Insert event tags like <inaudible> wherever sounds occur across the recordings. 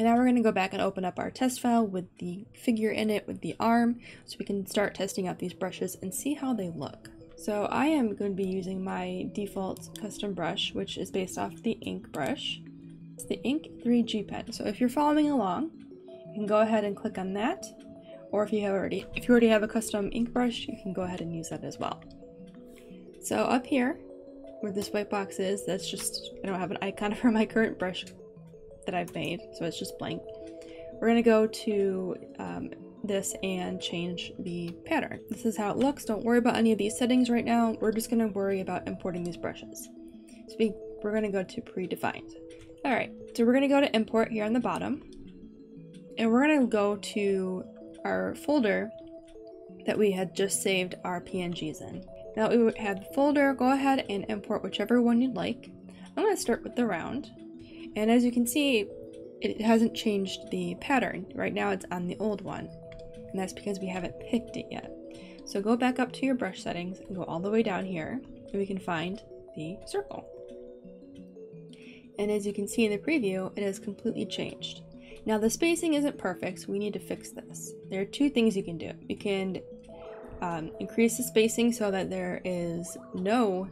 And now we're going to go back and open up our test file with the figure in it with the arm so we can start testing out these brushes and see how they look. So I am going to be using my default custom brush, which is based off the ink brush. It's the Ink 3G pen. So if you're following along, you can go ahead and click on that. Or if you have already if you already have a custom ink brush, you can go ahead and use that as well. So up here, where this white box is, that's just I don't have an icon <laughs> for my current brush that I've made, so it's just blank. We're gonna go to um, this and change the pattern. This is how it looks. Don't worry about any of these settings right now. We're just to worry about importing these brushes. So we, we're to go to predefined. All right, so we're to go to import here on the bottom. And we're to go to our folder that we had just saved our PNGs in. Now we have the folder, go ahead and import whichever one you'd like. I'm to start with the round. And as you can see, it hasn't changed the pattern. Right now it's on the old one and that's because we haven't picked it yet. So go back up to your brush settings and go all the way down here and we can find the circle. And as you can see in the preview, it has completely changed. Now the spacing isn't perfect, so we need to fix this. There are two things you can do. You can um, increase the spacing so that there is no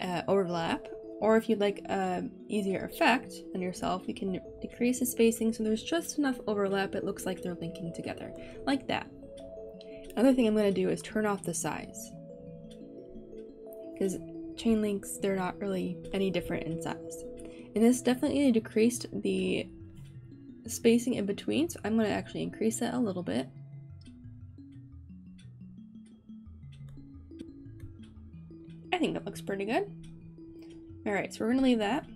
uh, overlap, or if you'd like an easier effect on yourself, you can decrease the spacing so there's just enough overlap it looks like they're linking together, like that. Another thing I'm going to do is turn off the size. Because chain links, they're not really any different in size. And this definitely decreased the spacing in between, so I'm going to actually increase that a little bit. I think that looks pretty good. Alright, so we're going to leave that.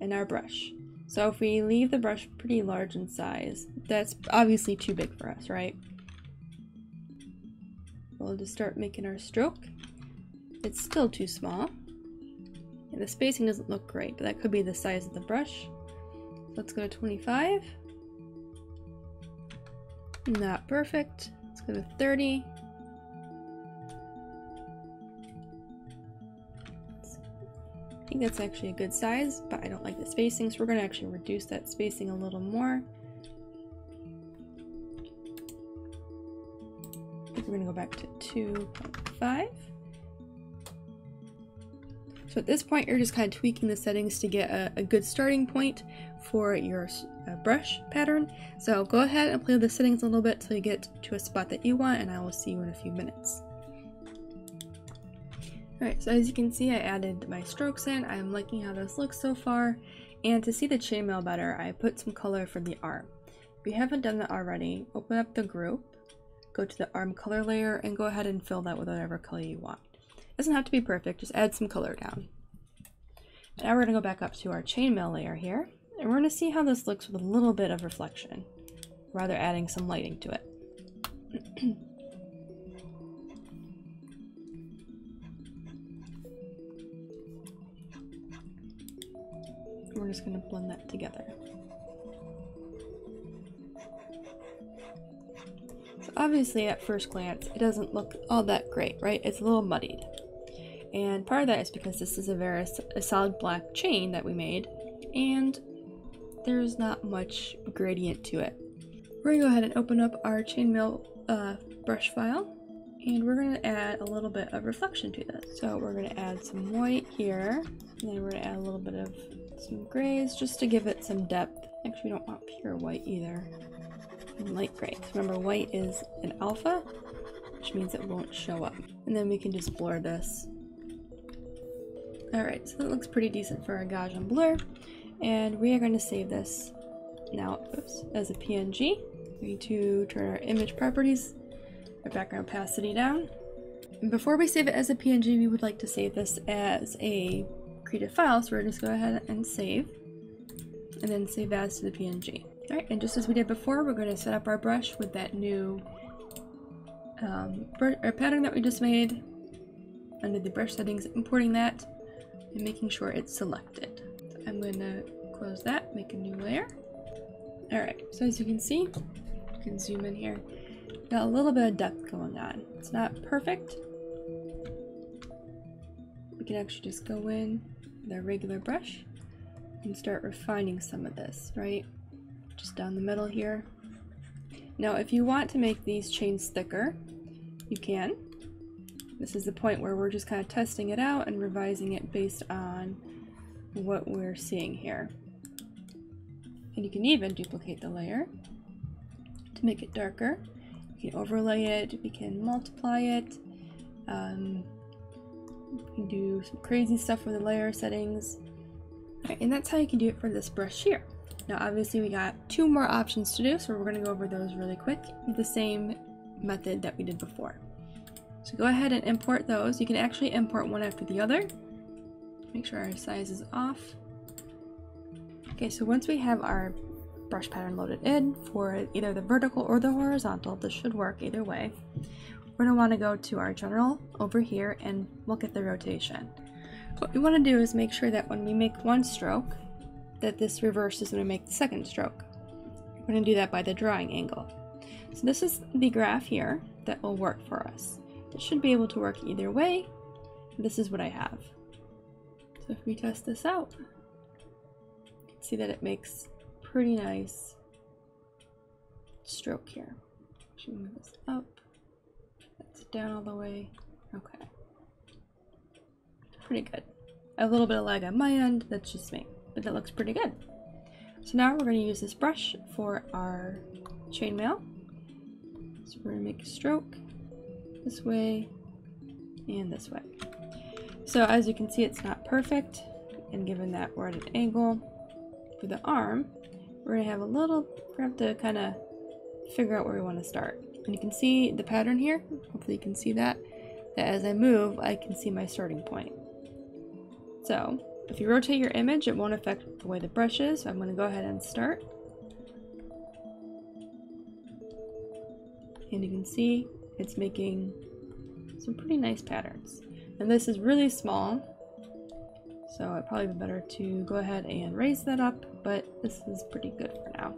And our brush. So if we leave the brush pretty large in size, that's obviously too big for us, right? We'll just start making our stroke. It's still too small. And the spacing doesn't look great, but that could be the size of the brush. Let's go to 25. Not perfect. Let's go to 30. Think that's actually a good size, but I don't like the spacing, so we're going to actually reduce that spacing a little more. We're going to go back to 2.5. So at this point, you're just kind of tweaking the settings to get a, a good starting point for your uh, brush pattern. So go ahead and play with the settings a little bit till you get to a spot that you want, and I will see you in a few minutes. Alright, so as you can see I added my strokes in, I'm liking how this looks so far, and to see the chainmail better I put some color for the arm. If you haven't done that already, open up the group, go to the arm color layer, and go ahead and fill that with whatever color you want. It doesn't have to be perfect, just add some color down. Now we're going to go back up to our chainmail layer here, and we're going to see how this looks with a little bit of reflection, rather adding some lighting to it. <clears throat> We're just going to blend that together. So obviously at first glance it doesn't look all that great, right? It's a little muddied. And part of that is because this is a very a solid black chain that we made and there's not much gradient to it. We're going to go ahead and open up our chainmail uh, brush file and we're going to add a little bit of reflection to this. So we're going to add some white here and then we're going to add a little bit of some grays just to give it some depth. Actually, we don't want pure white either. And light gray. Remember, white is an alpha, which means it won't show up. And then we can just blur this. Alright, so that looks pretty decent for our Gaussian blur. And we are going to save this now oops, as a PNG. We need to turn our image properties, our background opacity down. And before we save it as a PNG, we would like to save this as a create a file, so we're just go ahead and save, and then save as to the PNG. Alright, and just as we did before, we're going to set up our brush with that new um, pattern that we just made under the brush settings, importing that, and making sure it's selected. So I'm going to close that, make a new layer. Alright, so as you can see, you can zoom in here, got a little bit of depth going on. It's not perfect. We can actually just go in the regular brush and start refining some of this, right? Just down the middle here. Now, if you want to make these chains thicker, you can. This is the point where we're just kind of testing it out and revising it based on what we're seeing here. And you can even duplicate the layer to make it darker. You can overlay it, you can multiply it, um, you can do some crazy stuff with the layer settings. and that's how you can do it for this brush here. Now obviously we got two more options to do, so we're going to go over those really quick with the same method that we did before. So go ahead and import those. You can actually import one after the other. Make sure our size is off. Okay, so once we have our brush pattern loaded in for either the vertical or the horizontal, this should work either way. We're going to want to go to our general over here and look at the rotation. What we want to do is make sure that when we make one stroke, that this reverse is going to make the second stroke. We're going to do that by the drawing angle. So this is the graph here that will work for us. It should be able to work either way. This is what I have. So if we test this out, you can see that it makes pretty nice stroke here. Should move this up. Down all the way. Okay. Pretty good. A little bit of lag on my end, that's just me, but that looks pretty good. So now we're going to use this brush for our chainmail. So we're going to make a stroke this way and this way. So as you can see, it's not perfect, and given that we're at an angle for the arm, we're gonna have a little, we have to kind of figure out where we want to start. And you can see the pattern here, hopefully you can see that, that as I move, I can see my starting point. So, if you rotate your image, it won't affect the way the brush is, so I'm going to go ahead and start. And you can see it's making some pretty nice patterns. And this is really small, so it probably be better to go ahead and raise that up, but this is pretty good for now.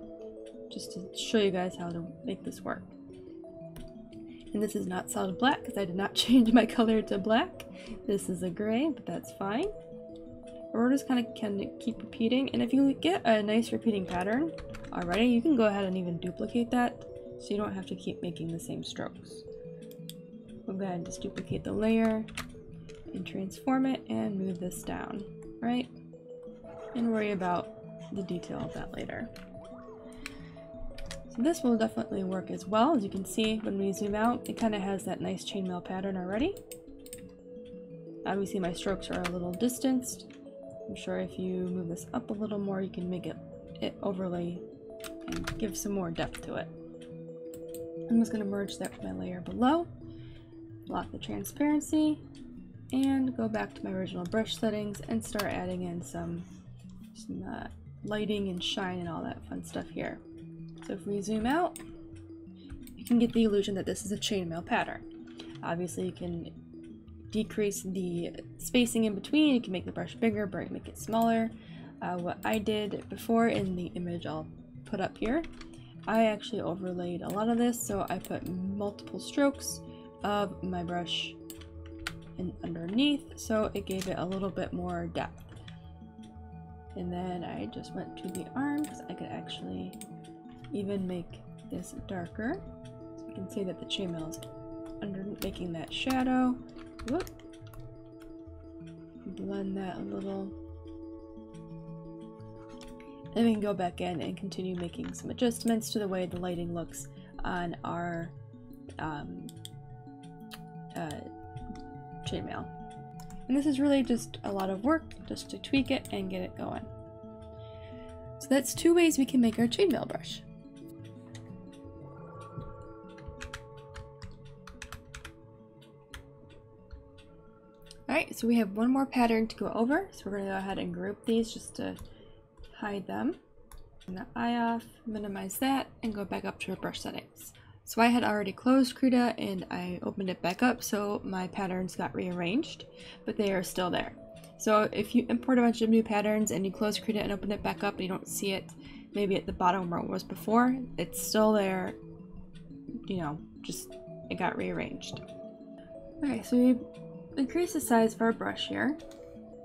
Just to show you guys how to make this work. And this is not solid black because I did not <laughs> change my color to black. This is a gray, but that's fine. We're just kind of can keep repeating. And if you get a nice repeating pattern already, you can go ahead and even duplicate that so you don't have to keep making the same strokes. We'll go ahead and just duplicate the layer and transform it and move this down, right? And worry about the detail of that later. So this will definitely work as well. As you can see, when we zoom out, it kind of has that nice chainmail pattern already. Obviously my strokes are a little distanced. I'm sure if you move this up a little more, you can make it, it overlay and give some more depth to it. I'm just going to merge that with my layer below, lock the transparency, and go back to my original brush settings and start adding in some, some uh, lighting and shine and all that fun stuff here. So if we zoom out, you can get the illusion that this is a chainmail pattern. Obviously you can decrease the spacing in between, you can make the brush bigger, make it smaller. Uh, what I did before in the image I'll put up here, I actually overlaid a lot of this, so I put multiple strokes of my brush in underneath, so it gave it a little bit more depth. And then I just went to the arm because I could actually even make this darker. So you can see that the chainmail is under making that shadow. Whoop. Blend that a little. And we can go back in and continue making some adjustments to the way the lighting looks on our um, uh, chainmail. And this is really just a lot of work just to tweak it and get it going. So that's two ways we can make our chainmail brush. So we have one more pattern to go over, so we're going to go ahead and group these just to hide them. Turn the eye off, minimize that, and go back up to our brush settings. So I had already closed Krita and I opened it back up so my patterns got rearranged, but they are still there. So if you import a bunch of new patterns and you close Krita and open it back up and you don't see it maybe at the bottom where it was before, it's still there, you know, just it got rearranged. Okay, so we increase the size of our brush here.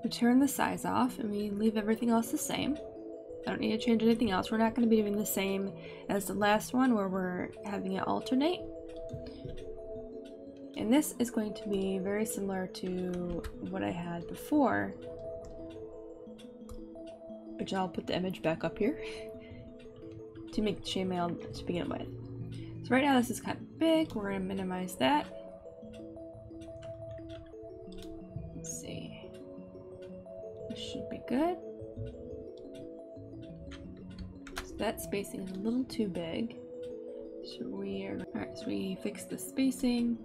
we turn the size off and we leave everything else the same. I don't need to change anything else. We're not going to be doing the same as the last one where we're having it alternate. And this is going to be very similar to what I had before, which I'll put the image back up here <laughs> to make the chainmail to begin with. So right now this is kind of big. We're going to minimize that. Good. So that spacing is a little too big. So we are, alright, so we fix the spacing.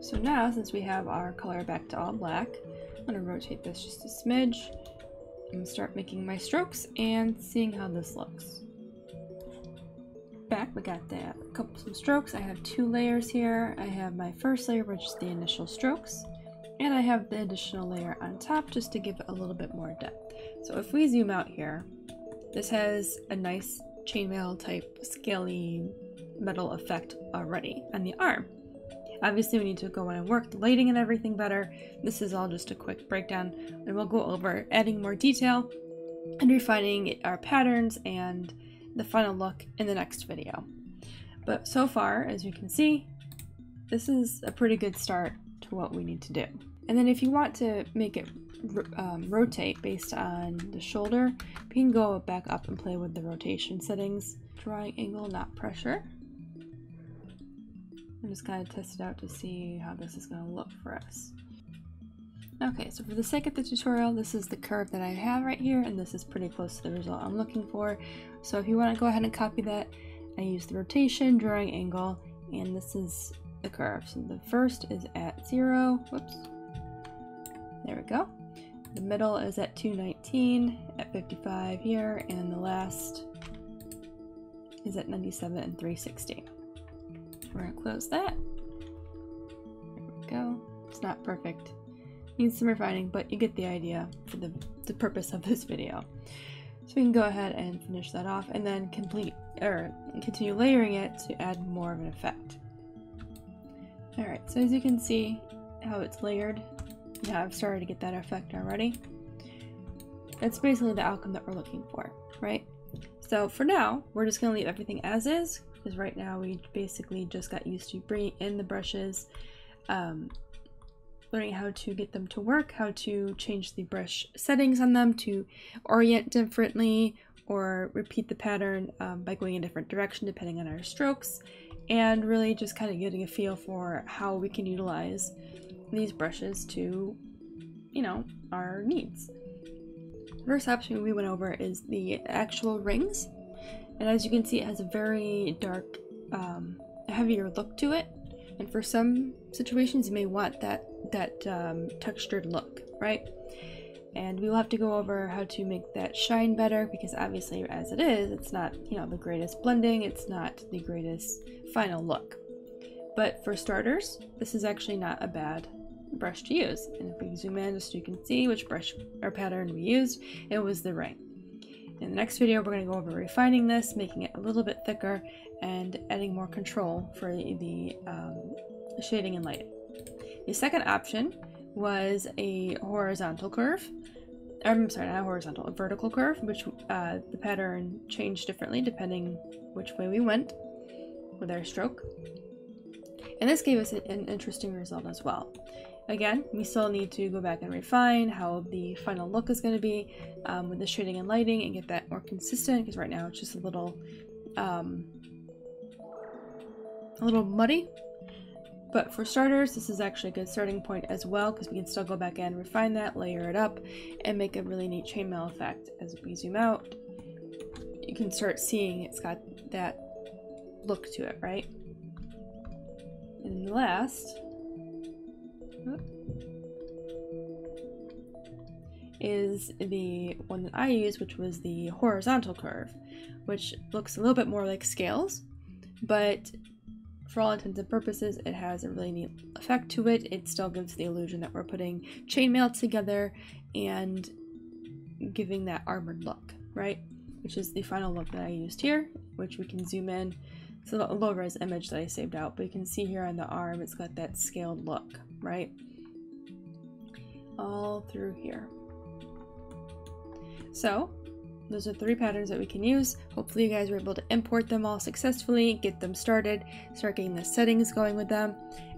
So now, since we have our color back to all black, I'm to rotate this just a smidge and start making my strokes and seeing how this looks. Back, we got that A couple some strokes. I have two layers here. I have my first layer, which is the initial strokes, and I have the additional layer on top just to give it a little bit more depth. So if we zoom out here, this has a nice chainmail type scaly metal effect already on the arm. Obviously, we need to go in and work the lighting and everything better. This is all just a quick breakdown, and we'll go over adding more detail and refining our patterns and the final look in the next video. But so far, as you can see, this is a pretty good start what we need to do. And then if you want to make it um, rotate based on the shoulder, you can go back up and play with the rotation settings. Drawing angle, not pressure. I'm just going to test it out to see how this is going to look for us. Okay, so for the sake of the tutorial, this is the curve that I have right here, and this is pretty close to the result I'm looking for. So if you want to go ahead and copy that, I use the rotation, drawing angle, and this is the curve. So the first is at zero, whoops, there we go. The middle is at 219, at 55 here, and the last is at 97 and 360. We're gonna close that. There we go. It's not perfect. Needs some refining, but you get the idea for the, the purpose of this video. So we can go ahead and finish that off and then complete or continue layering it to add more of an effect. Alright, so as you can see how it's layered, yeah, I've started to get that effect already. That's basically the outcome that we're looking for, right? So for now, we're just going to leave everything as is because right now we basically just got used to bringing in the brushes, um, learning how to get them to work, how to change the brush settings on them to orient differently or repeat the pattern um, by going a different direction depending on our strokes, and really just kind of getting a feel for how we can utilize these brushes to, you know, our needs. First option we went over is the actual rings. And as you can see, it has a very dark, um, heavier look to it. And for some situations, you may want that, that um, textured look, right? And we will have to go over how to make that shine better because obviously as it is, it's not, you know, the greatest blending, it's not the greatest final look. But for starters, this is actually not a bad brush to use. And if we zoom in just so you can see which brush or pattern we used, it was the ring. In the next video, we're going to go over refining this, making it a little bit thicker, and adding more control for the um, shading and lighting. The second option was a horizontal curve. I'm sorry, not a horizontal, a vertical curve, which uh, the pattern changed differently depending which way we went with our stroke. And this gave us an interesting result as well. Again, we still need to go back and refine how the final look is going to be um, with the shading and lighting and get that more consistent because right now it's just a little um, a little muddy. But for starters, this is actually a good starting point as well because we can still go back in, refine that, layer it up, and make a really neat chainmail effect. As we zoom out, you can start seeing it's got that look to it, right? And last, is the one that I used, which was the horizontal curve, which looks a little bit more like scales, but for all intents and purposes, it has a really neat effect to it. It still gives the illusion that we're putting chainmail together and giving that armored look, right? Which is the final look that I used here, which we can zoom in. It's a low res image that I saved out, but you can see here on the arm, it's got that scaled look, right? all through here. So those are three patterns that we can use. Hopefully you guys were able to import them all successfully, get them started, start getting the settings going with them.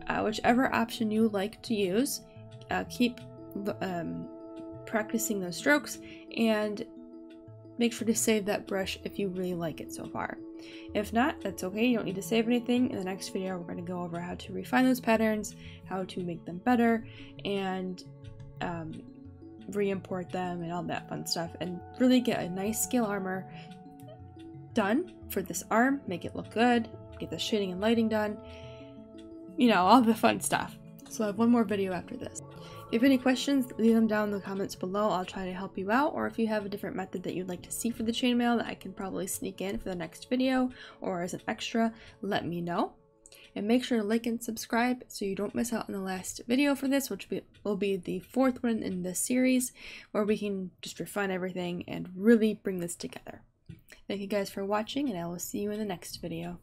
Uh, whichever option you like to use, uh, keep um, practicing those strokes and make sure to save that brush if you really like it so far. If not, that's okay, you don't need to save anything. In the next video, we're going to go over how to refine those patterns, how to make them better, and um, re-import them and all that fun stuff, and really get a nice scale armor done for this arm, make it look good, get the shading and lighting done, you know, all the fun stuff. So I have one more video after this. If any questions, leave them down in the comments below. I'll try to help you out. Or if you have a different method that you'd like to see for the chainmail that I can probably sneak in for the next video or as an extra, let me know. And make sure to like and subscribe so you don't miss out on the last video for this, which will be the fourth one in this series, where we can just refine everything and really bring this together. Thank you guys for watching, and I will see you in the next video.